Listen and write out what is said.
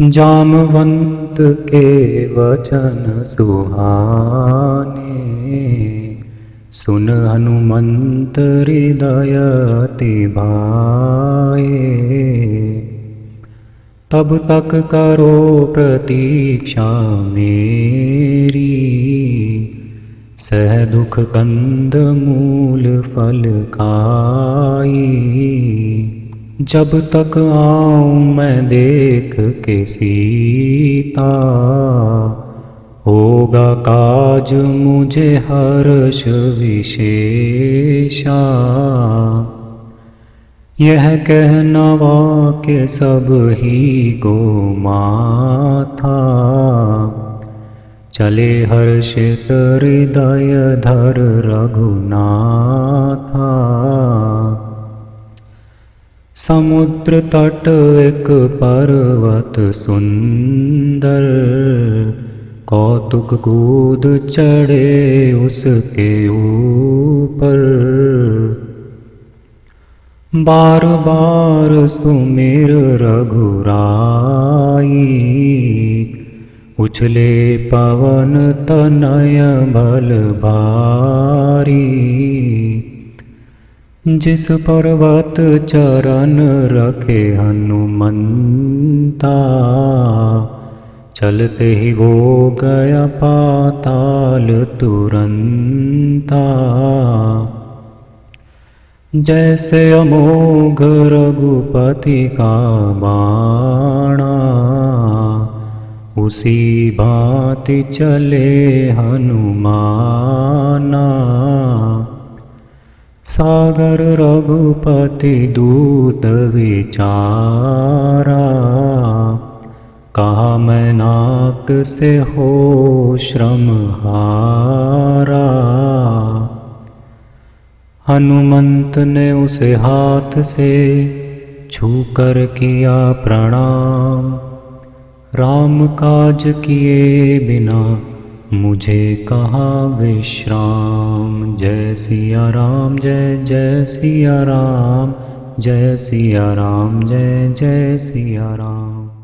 जामवंत के वचन सुहाने, सुन हनुमंत हृदय भाए तब तक करो प्रतीक्षा मेरी, सह दुख कंद मूल फल खाई। जब तक आऊँ मैं देख के सीता, होगा काज मुझे हर्ष विशेषा। यह कहना वाक्य सब ही गो माथा। चले हर्षित हृदय धर रघुनाथा। समुद्र तट एक पर्वत सुंदर। कौतुक कूद चढ़े उसके ऊपर। बार बार सुमिर रघुराई उछले पवन तनय बल भारी जिस पर्वत चरण रखे हनुमंता चलते ही वो गया पाताल तुरंता। जैसे अमोघ रघुपति का बाणा उसी भांति चले हनुमाना सागर रघुपति दूत विचारा कहा मैं नाक से हो श्रम ने उसे हाथ से छूकर किया प्रणाम। राम काज किए बिना मुझे कहा विश्राम जय सिया राम जय जय सिया राम जय सिया राम जय जय सिया राम